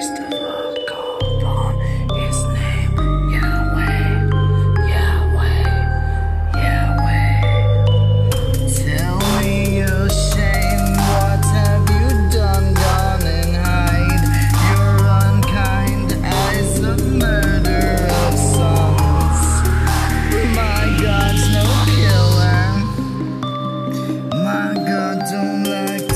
Called on his name Yahweh, Yahweh, Yahweh. Tell me shame, what have you done, gone and? Your unkind eyes murder of sons. My no. My God don't like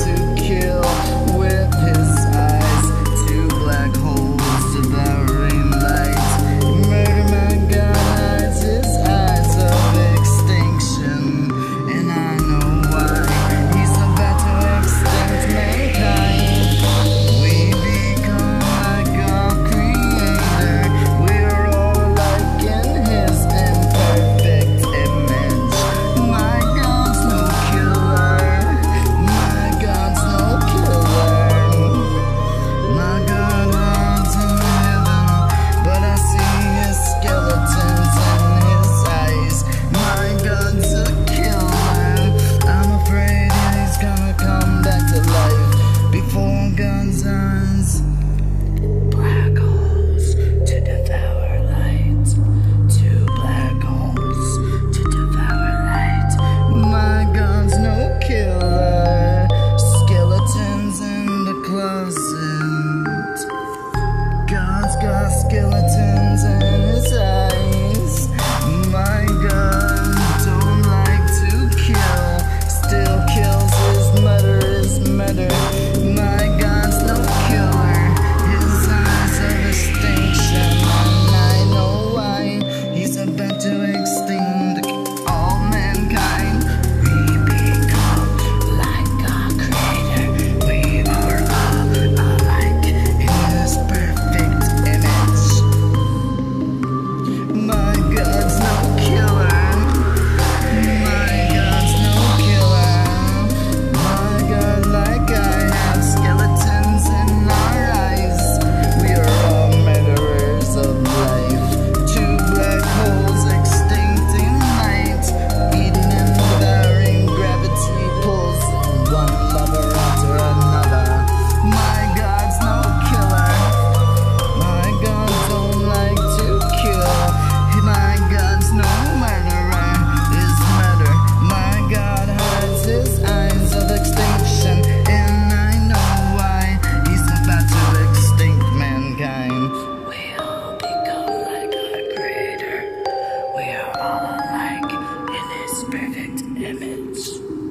sons. perfect image.